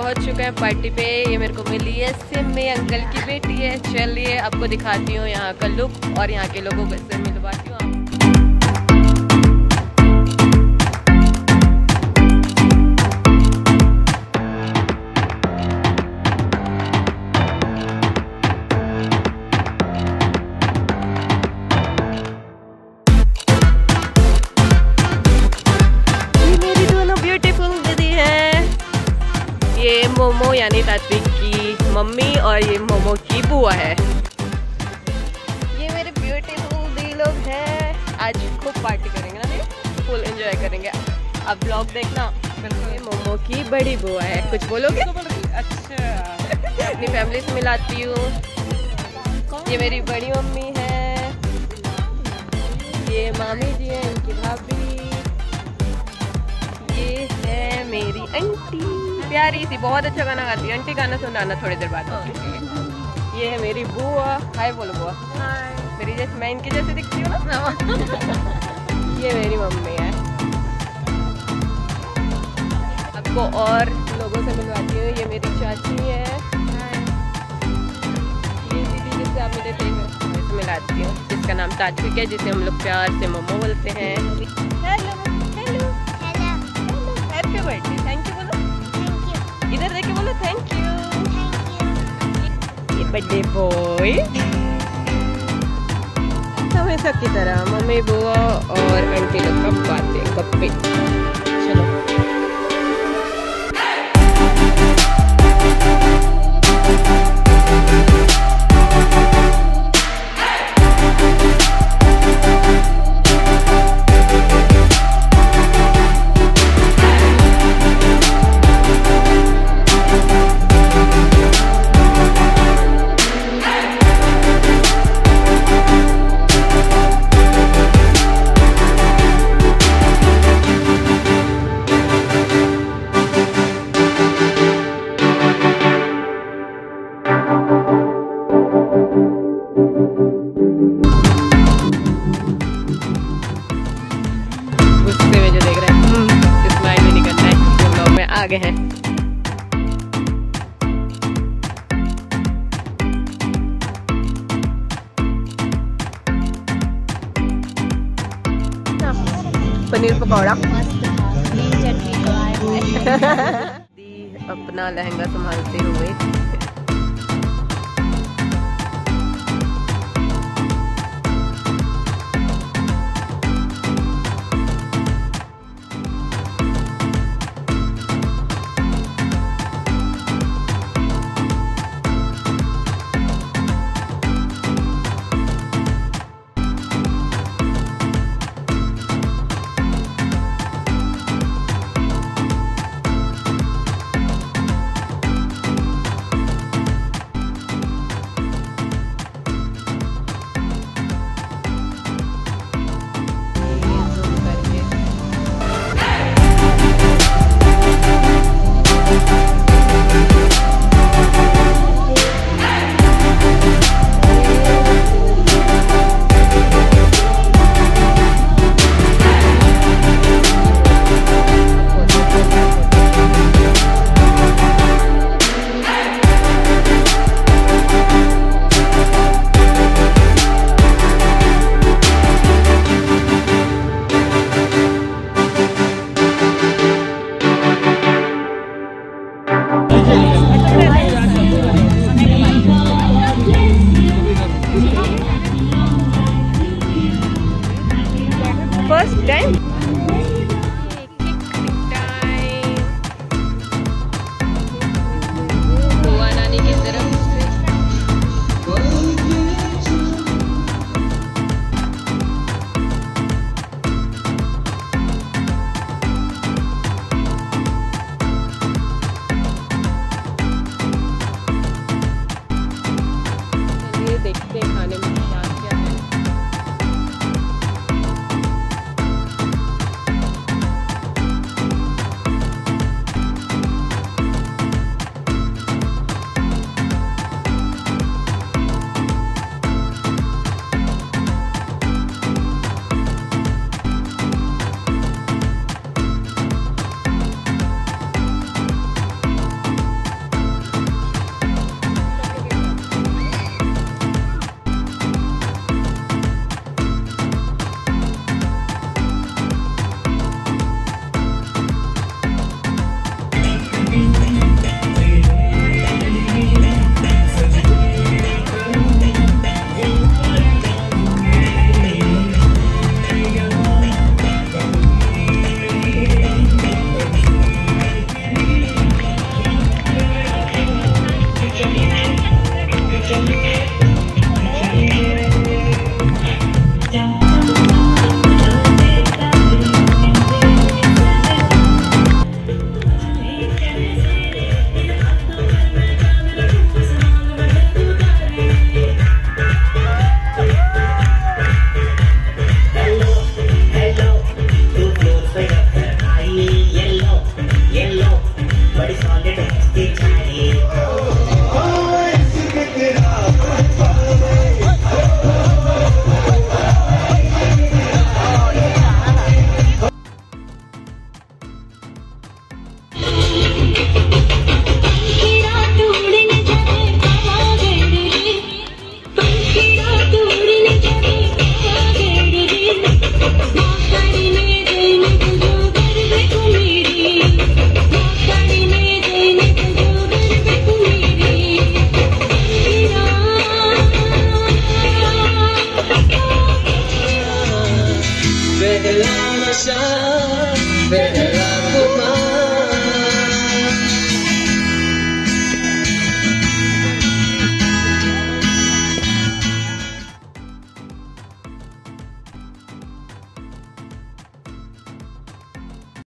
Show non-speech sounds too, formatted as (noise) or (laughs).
पहुँच चुके हैं पार्टी पे। ये मेरे को मिली है सिमी अंकल की बेटी है। चलिए आपको दिखाती हूँ यहाँ का लुक और यहाँ के लोगों इससे मिलवाती हूँ। यानी तात्विक की मम्मी और ये मोमो की बुआ है। ये मेरे ब्यूटीफुल दी लोग हैं। आज खूब पार्टी करेंगे ना ये फुल एंजॉय करेंगे। अब ब्लॉग देखना। ये मोमो की बड़ी बुआ है। कुछ बोलोगे? अच्छा। अपनी फैमिली से मिलाती हूँ। ये मेरी बड़ी मम्मी है। ये मामी जी है इनकी भाभी प्यारी सी बहुत अच्छा गाना गाती है। आंटी गाना सुनाना थोड़ी देर बाद। ये है मेरी बुआ। हाय बोलो बुआ। मेरी जैसे मैं इनकी जैसे दिखती हूँ ना। (laughs) ये मेरी मम्मी है। आपको और लोगों से मिलवाती हूँ। ये मेरी चाची है। ये दीदी जिससे आप देख इससे मिलाती हूँ। जिसका नाम तात्विक है जिसे हम लोग प्यार से मोमो बोलते हैं। हेलो। बोलो बोले थैंक यू ये बर्थडे बॉय हमेशा की तरह मम्मी बुआ और आंटी लोग कब बातें गप्पे ब्लॉग में आ गए हैं पनीर पकौड़ा (laughs) दी अपना लहंगा संभालते हुए।